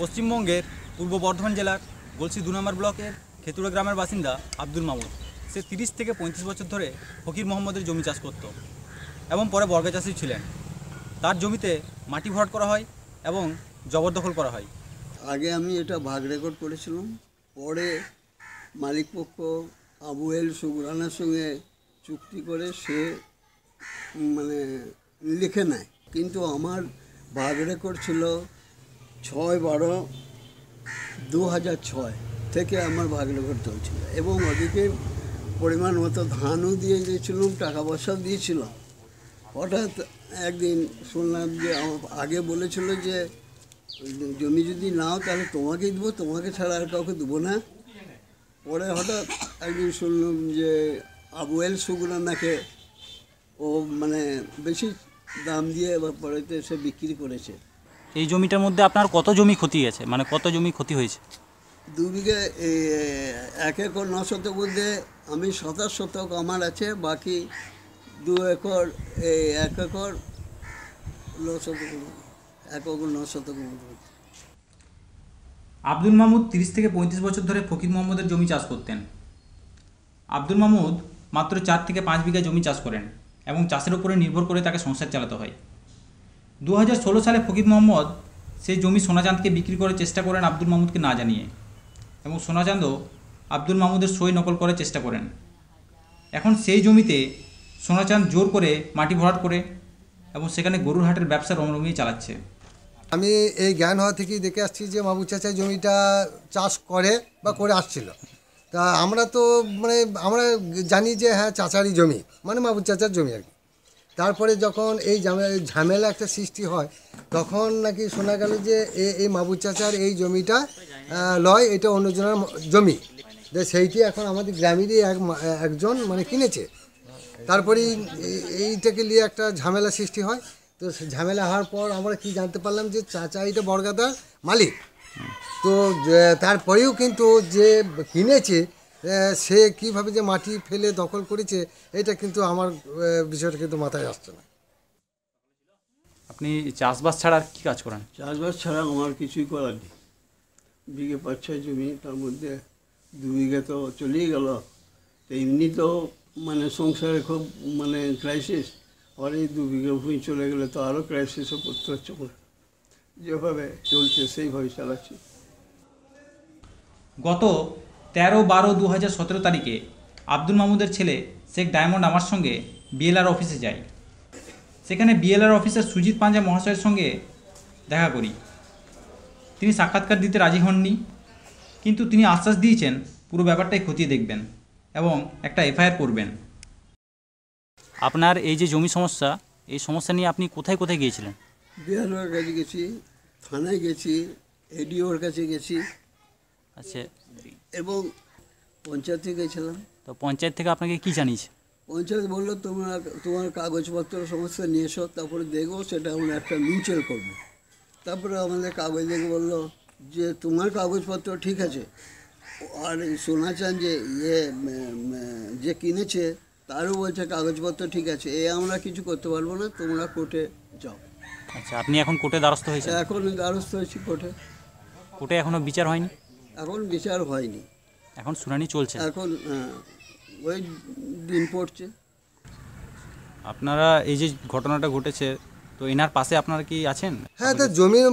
পশ্চিমবঙ্গের পূর্ব বর্ধমান জেলার গলসি দু নম্বর ব্লকের খেতুড়া গ্রামের বাসিন্দা আব্দুল মামুদ সে তিরিশ থেকে পঁয়ত্রিশ বছর ধরে ফকির মোহাম্মদের জমি চাষ করত এবং পরে বর্গা চাষী ছিলেন। তার জমিতে মাটি ভরাট করা হয় এবং জবরদখল করা হয়। আগে আমি এটা ভাগ রেকর্ড করেছিলাম। পরে মালিকপক্ষ আবুয়েল সুগুরানের সঙ্গে চুক্তি করে সে মানে লিখে নেয়। কিন্তু আমার ভাগ রেকর্ড ছিল ছয় বারো দু হাজার ছয় থেকে আমার ভাগ রেকর্ড চলছিল। এবং ওদিকে পরিমাণ মতো ধানও দিয়ে দিয়েছিলাম, টাকা পয়সাও দিয়েছিলাম। হঠাৎ একদিন শুনলাম যে আগে বলেছিল যে, জমি যদি নাও তাহলে তোমাকেই দেবো, তোমাকে ছাড়া আর কাউকে দেবো না। পরে হঠাৎ একদিন শুনলাম যে আবুয়েল সুগুরানাকে ও মানে বেশি দাম দিয়ে এবার পরেতে সে বিক্রি করেছে। এই জমিটার মধ্যে আপনার কত জমি ক্ষতি আছে? মানে কত জমি ক্ষতি হয়েছে? দু বিঘে এক একর ন শতক মধ্যে আমি সাতাশ শতক আমার আছে বাকি দু একর এই এক একর ন শতক এক একর ন শতক আব্দুল মাহমুদ তিরিশ থেকে পঁয়ত্রিশ বছর ধরে ফকির মোহাম্মদের জমি চাষ করতেন। আব্দুল মাহমুদ মাত্র চার থেকে পাঁচ বিঘা জমি চাষ করেন এবং চাষের উপরে নির্ভর করে তাকে সংসার চালাতে হয়। দু সালে ফকির মোহাম্মদ সেই জমি সোনাচাঁদকে বিক্রি করার চেষ্টা করেন আব্দুল মাহমুদকে না জানিয়ে এবং সোনাচাঁদও আব্দুল মাহমুদের সই নকল করার চেষ্টা করেন। এখন সেই জমিতে সোনাচাঁদ জোর করে মাটি ভরাট করে এবং সেখানে গরুর হাটের ব্যবসা রমরমিয়ে চালাচ্ছে। আমি এই জ্ঞান হওয়া থেকেই দেখে আসছি যে মাবু চাচা জমিটা চাষ করে বা করে আসছিল। তা আমরা তো মানে আমরা জানি যে হ্যাঁ চাচারই জমি মানে মাবু চাচার জমি আর কি। তারপরে যখন এই ঝামে- ঝামেলা একটা সৃষ্টি হয়, তখন নাকি শোনা গেল যে এই মাবু চাচার এই জমিটা লয়, এটা অন্যজনের জমি। সেইটি এখন আমাদের গ্রামেরই এক একজন মানে কিনেছে। তারপরে এইটাকে নিয়ে একটা ঝামেলা সৃষ্টি হয়। তো ঝামেলা হওয়ার পর আমরা কি জানতে পারলাম যে চাচা এটা বর্গাদার মালিক। তো তারপরেও কিন্তু যে কিনেছে সে কীভাবে যে মাটি ফেলে দখল করেছে এটা কিন্তু আমার বিষয়টা কিন্তু মাথায় আসছে না। আপনি চাষবাস ছাড়া আর কী কাজ করেন? চাষবাস ছাড়া আমার কিছুই করার নেই। বিঘে পাঁচ ছয় জমি তার মধ্যে দু বিঘে তো চলেই গেল। তো এমনি তো মানে সংসারে খুব মানে ক্রাইসিস আর এই দু বিঘে ভূমি চলে গেলে তো আরও ক্রাইসিসও পড়তে হচ্ছে আমার যেভাবে চলছে সেইভাবে চালাচ্ছি। গত তেরো বারো দু হাজার সতেরো তারিখে আব্দুল মাহমুদের ছেলে শেখ ডায়মন্ড আমার সঙ্গে বিএলআর অফিসে যায়। সেখানে বিএলআর অফিসার সুজিত পাঞ্জা মহাশয়ের সঙ্গে দেখা করি। তিনি সাক্ষাৎকার দিতে রাজি হননি কিন্তু তিনি আশ্বাস দিয়েছেন পুরো ব্যাপারটাই খতিয়ে দেখবেন এবং একটা এফআইআর করবেন। আপনার এই যে জমি সমস্যা এই সমস্যা নিয়ে আপনি কোথায় কোথায় গিয়েছিলেন? বিহারের কাছে গেছি থানায় গেছি এডিওর কাছে গেছি। আচ্ছা। এবং পঞ্চায়েতে গেছিলাম। তো পঞ্চায়েত থেকে আপনাকে কি জানিয়েছে? পঞ্চায়েত বলল তোমরা তোমার কাগজপত্র সমস্ত নিয়ে এসো তারপরে দেখব সেটা আমরা একটা মিউচুয়াল করব। তারপরে আমাদের কাগজ দেখে বলল যে তোমার কাগজপত্র ঠিক আছে। আর সোনা চান যে ইয়ে যে কিনেছে তারও বলছে কাগজপত্র ঠিক আছে। এ আমরা কিছু করতে পারব না তোমরা কোর্টে যাও। আচ্ছা আপনি এখন কোর্টে দ্বারস্থ হয়েছেন? এখন দ্বারস্থ হয়েছি কোর্টে। কোর্টে এখনও বিচার হয়নি? এখন বিচার হয়নি। এখন শুনানি চলছে? এখন ওই দিন পড়ছে। আপনারা এই যে ঘটনাটা ঘটেছে তো এনার পাশে আপনারা কি আছেন? হ্যাঁ তো জমির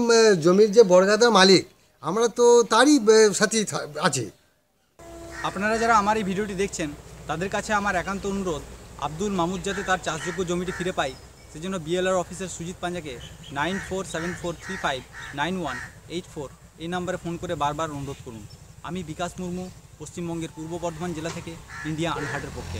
জমির যে বর্গাদার মালিক আমরা তো তারই সাথেই আছি। আপনারা যারা আমার এই ভিডিওটি দেখছেন তাদের কাছে আমার একান্ত অনুরোধ আব্দুল মামুদ যাতে তার চাষযোগ্য জমিটি ফিরে পায় সেজন্য BLR officer Sujit পাঞ্জাকে nine four seven four three five nine one eight four এই নাম্বারে ফোন করে বারবার অনুরোধ করুন। আমি বিকাশ মুর্মু, পশ্চিমবঙ্গের পূর্ব বর্ধমান জেলা থেকে ইন্ডিয়া আনহার্টের পক্ষে।